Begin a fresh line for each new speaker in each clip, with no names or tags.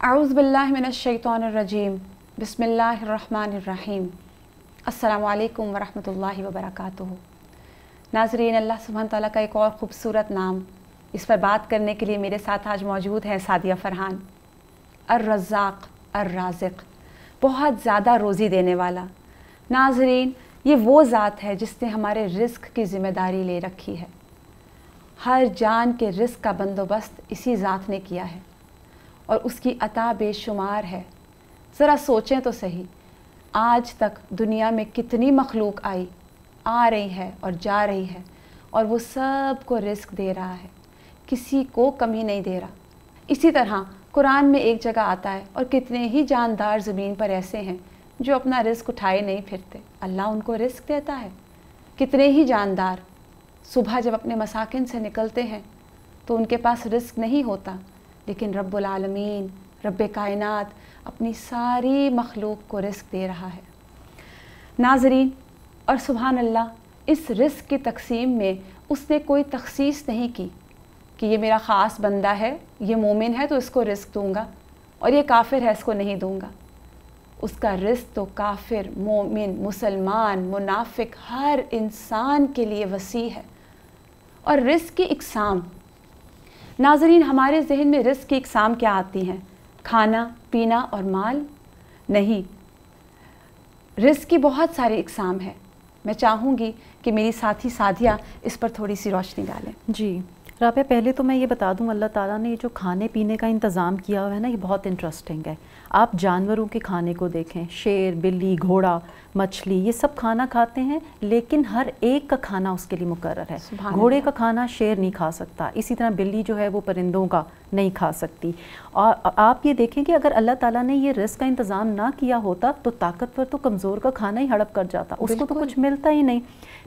आउज़बिल्लिमिनशैतरजीम बसमीम अस्सलाम वरहमतुल्लाहि वबरकातुहू नाजरीन अल्लाह सुबहान ताला का एक और ख़ूबसूरत नाम इस पर बात करने के लिए मेरे साथ आज मौजूद हैं सादिया फ़रहान अर्रज़ाक़, अर्राज़िक़। बहुत ज़्यादा रोज़ी देने वाला। नाजरीन, ये वो ज़ात है जिसने हमारे रिस्क की ज़िम्मेदारी ले रखी है। हर जान के रिस्क का बंदोबस्त इसी ज़ात ने किया है और उसकी अता बेशुमार है। ज़रा सोचें तो सही, आज तक दुनिया में कितनी मखलूक आई, आ रही है और जा रही है और वो सबको रिस्क दे रहा है। किसी को कमी नहीं दे रहा। इसी तरह कुरान में एक जगह आता है और कितने ही जानदार ज़मीन पर ऐसे हैं जो अपना रिस्क उठाए नहीं फिरते। अल्लाह उनको रिस्क देता है। कितने ही जानदार सुबह जब अपने मसाकिन से निकलते हैं तो उनके पास रिस्क नहीं होता। लेकिन रब्बुल आलमीन रब कायनात अपनी सारी मखलूक को रिस्क दे रहा है। नाजरीन और सुबहान अल्लाह इस रिस्क की तकसीम में उसने कोई तखसीस नहीं की कि ये मेरा ख़ास बंदा है ये मोमिन है तो इसको रिस्क दूँगा और ये काफिर है, इसको नहीं दूँगा। उसका रिस्क तो काफिर, मोमिन, मुसलमान, मुनाफिक, हर इंसान के लिए वसी है। और रिस्क की इकसाम। नाजरीन, हमारे जहन में रिस्क की इकसाम क्या आती हैं? खाना, पीना और माल? नहीं। रिस्क की बहुत सारी इकसाम है। मैं चाहूँगी कि मेरी साथी साधिया इस पर थोड़ी सी रोशनी डालें।
जी। राबिया पहले तो मैं ये बता दूँ अल्लाह ताला ने ये जो खाने पीने का इंतज़ाम किया हुआ है ना ये बहुत इंटरेस्टिंग है। आप जानवरों के खाने को देखें शेर बिल्ली घोड़ा मछली ये सब खाना खाते हैं लेकिन हर एक का खाना उसके लिए मुकर है। घोड़े का खाना शेर नहीं खा सकता। इसी तरह बिल्ली जो है वो परिंदों का नहीं खा सकती। और आप ये देखें कि अगर अल्लाह ताला ने ये रिस्क का इंतज़ाम ना किया होता तो ताकतवर तो कमज़ोर का खाना ही हड़प कर जाता उसको तो कुछ मिलता ही नहीं।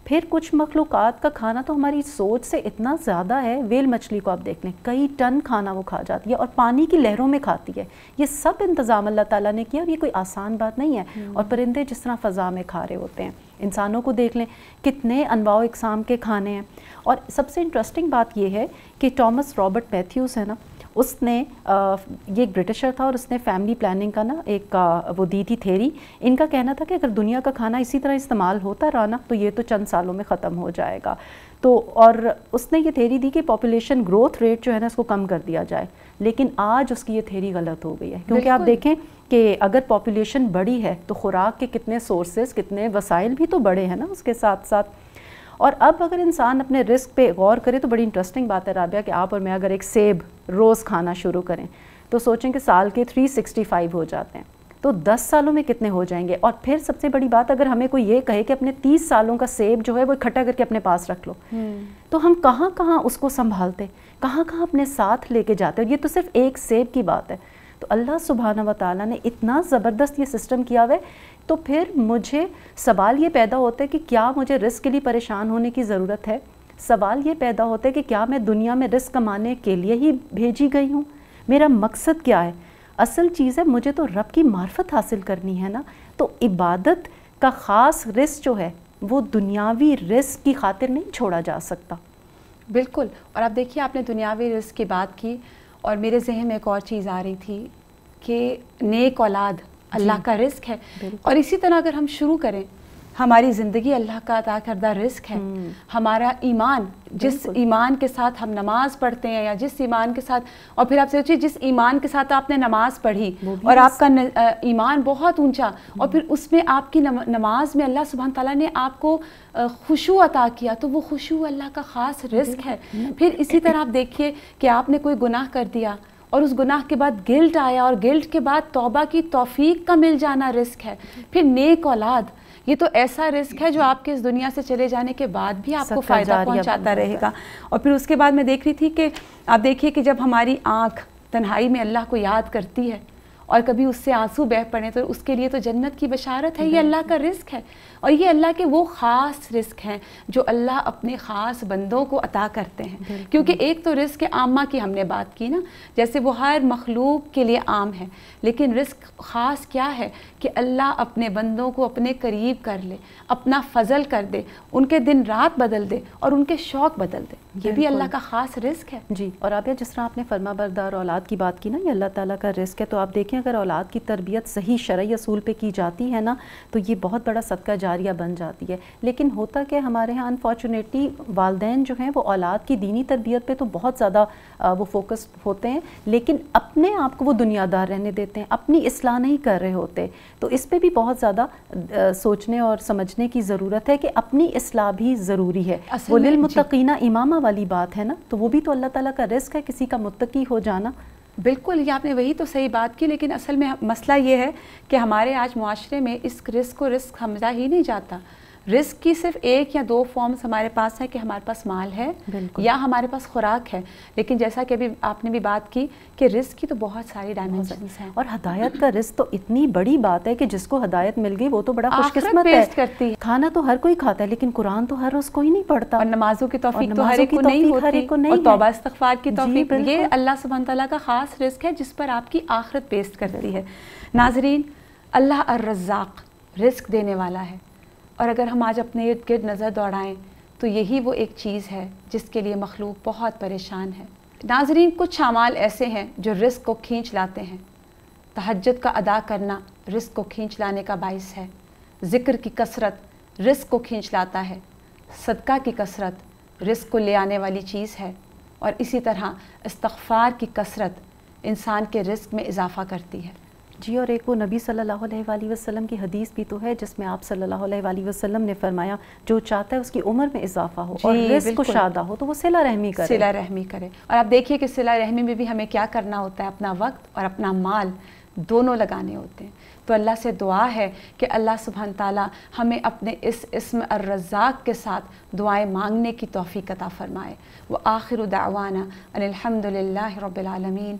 फिर कुछ मखलूक़ात का खाना तो हमारी सोच से इतना ज़्यादा है वेल मछली को आप देख लें कई टन खाना वो खा जाती है और पानी की लहरों में खाती है। ये सब इंतज़ाम अल्लाह ताला ने किया और ये कोई आसान बात नहीं है। हम्म। और परिंदे जिस तरह फ़ज़ा में खा रहे होते हैं इंसानों को देख लें कितने अनवाओ इकसाम के खाने हैं। और सबसे इंटरेस्टिंग बात यह है कि टॉमस रॉबर्ट मैथ्यूज़ है ना उसने ये एक ब्रिटिशर था और उसने फैमिली प्लानिंग का ना एक वो दी थी थेरी इनका कहना था कि अगर दुनिया का खाना इसी तरह इस्तेमाल होता रहा ना तो ये तो चंद सालों में ख़त्म हो जाएगा। तो और उसने ये थेरी दी कि पॉपुलेशन ग्रोथ रेट जो है ना इसको कम कर दिया जाए। लेकिन आज उसकी ये थेरी गलत हो गई है। क्योंकि आप देखें कि अगर पॉपुलेशन बड़ी है तो खुराक के कितने सोर्सेज कितने वसाइल भी तो बड़े हैं ना उसके साथ साथ और अब अगर इंसान अपने रिस्क पे गौर करे तो बड़ी इंटरेस्टिंग बात है राबिया कि आप और मैं अगर एक सेब रोज़ खाना शुरू करें तो सोचें कि साल के 365 हो जाते हैं। तो 10 सालों में कितने हो जाएँगे? और फिर सबसे बड़ी बात अगर हमें कोई ये कहे कि अपने 30 सालों का सेब जो है वो इकट्ठा करके अपने पास रख लो हम्म। तो हम कहाँ कहाँ उसको संभालते? कहाँ कहाँ अपने साथ लेके जाते और ये तो सिर्फ़ एक सेब की बात है। तो अल्लाह सुबहाना व ताली ने इतना ज़बरदस्त ये सिस्टम किया हुआ है तो फिर मुझे सवाल ये पैदा होता है कि क्या मुझे रिस्क के लिए परेशान होने की ज़रूरत है? सवाल ये पैदा होता है कि क्या मैं दुनिया में रिस्क कमाने के लिए ही भेजी गई हूँ? मेरा मकसद क्या है? असल चीज़ है, मुझे तो रब की मार्फत हासिल करनी है ना? तो इबादत का ख़ास रिस्क जो है, वो दुनियावी रिस्क की खातिर नहीं छोड़ा जा सकता।
बिल्कुल। और अब देखिए, आपने दुनियावी रिस्क की बात की और मेरे जहन में एक और चीज़ आ रही थी कि नेक औलाद अल्लाह का रिस्क है। और इसी तरह अगर हम शुरू करें हमारी ज़िंदगी अल्लाह का अदा करदा रिस्क है। हम्म। हमारा ईमान जिस ईमान के साथ हम नमाज़ पढ़ते हैं या जिस ईमान के साथ और फिर आप सोचिए जिस ईमान के साथ आपने नमाज़ पढ़ी और आपका ईमान बहुत ऊँचा और फिर उसमें आपकी नमाज़ में अल्लाह सुबहान तला ने आपको खुशू अता किया तो वो खुशू अल्लाह का ख़ास रिस्क है। फिर इसी तरह आप देखिए कि आपने कोई गुनाह कर दिया और उस गुनाह के बाद गिल्ट आया और गिल्ट के बाद तौबा की तौफीक का मिल जाना रिस्क है। फिर नेक औलाद ये तो ऐसा रिस्क है जो आपके इस दुनिया से चले जाने के बाद भी आपको फ़ायदा पहुंचाता रहेगा। और फिर उसके बाद मैं देख रही थी कि आप देखिए कि जब हमारी आँख तन्हाई में अल्लाह को याद करती है और कभी उससे आँसू बह पड़े तो उसके लिए तो जन्नत की बशारत है ये अल्लाह का रिस्क है। और ये अल्लाह के वो ख़ास रिस्क हैं जो अल्लाह अपने ख़ास बंदों को अता करते हैं। क्योंकि एक तो रिस्क आमा की हमने बात की ना जैसे वो हर मखलूक के लिए आम है। लेकिन रिस्क ख़ास क्या है कि अल्लाह अपने बंदों को अपने करीब कर ले अपना फजल कर दे उनके दिन रात बदल दे और उनके शौक़ बदल दे। ये भी अल्लाह का ख़ास रिस्क है।
जी और आप जिस तरह आपने फर्मा बरदार औलाद की बात की ना ये अल्लाह ताला का रिस्क है तो आप देखें अगर औलाद की तरबियत सही शरय असूल पे की जाती है ना तो ये बहुत बड़ा सदका जारिया बन जाती है। लेकिन होता क्या हमारे यहाँ अनफॉर्चुनेटली वालदेन जो हैं वो औलाद की दीनी तरबियत पे तो बहुत ज़्यादा वो फोकस होते हैं लेकिन अपने आप को वो दुनियादार रहने देते हैं अपनी असलाह नहीं कर रहे होते। तो इस पर भी बहुत ज़्यादा सोचने और समझने की ज़रूरत है कि अपनी असलाह भी ज़रूरी है। वो लिलमुतकीना इमामा वाली बात है ना तो वो भी तो अल्लाह ताला का रिस्क है किसी का मुत्तकी हो जाना।
बिल्कुल, ये आपने वही तो सही बात की, लेकिन असल में मसला ये है कि हमारे आज माशरे में इस रिस्क को रिस्क समझा ही नहीं जाता। रिस्क की सिर्फ़ एक या दो फॉर्म्स हमारे पास है कि हमारे पास माल है या हमारे पास खुराक है। लेकिन जैसा कि अभी आपने भी बात की कि रिस्क की तो बहुत सारी डायमेंशन हैं।
और हदायत का रिस्क तो इतनी बड़ी बात है कि जिसको हदायत मिल गई वो तो बड़ा खुशकिस्मत है। करती है। खाना तो हर कोई खाता है लेकिन कुरान तो हर रोज कोई नहीं पढ़ता।
और नमाजों की तोफीक तो हर एक को नहीं होती। को नहीं तौबा इस्तगफार की तौफीक ये अल्लाह सुबहान तआला का खास रिस्क है जिस पर आपकी आखिरत पेस्ट करती है। नाजरीन अल्लाह अर्रज़ाक रज़ाक रिस्क देने वाला है। और अगर हम आज अपने इर्द गिर्द नज़र दौड़ाएँ तो यही वो एक चीज़ है जिसके लिए मखलूक बहुत परेशान है। नाजरीन, कुछ अमाल ऐसे हैं जो रिस्क को खींच लाते हैं। तहजद का अदा करना रिस्क को खींच लाने का बायस है। ज़िक्र की कसरत रिस्क को खींच लाता है। सदका की कसरत रिस्क को ले आने वाली चीज़ है। और इसी तरह इस्तफ़ार की कसरत इंसान के रिस्क में इजाफ़ा करती है।
जी और एक वो नबी सल्लल्लाहु अलैहि वसल्लम की हदीस भी तो है जिसमें आप सल्लल्लाहु अलैहि वसल्लम ने फरमाया जो चाहता है उसकी उम्र में इजाफा हो और रिस्क को शादा हो तो वो सिला रहमी करे।
सिला रहमी करे। और आप देखिए कि सिला रहमी में भी हमें क्या करना होता है? अपना वक्त और अपना माल दोनों लगाने होते हैं। तो अल्लाह से दुआ है कि अल्लाह सुबहान ताला हमें अपने इस इसम अर्रज़ाक के साथ दुआएँ मांगने की तोफ़ी अता फ़रमाए। व आखिर दावाना अनिलहमदिल्ला रबालमीन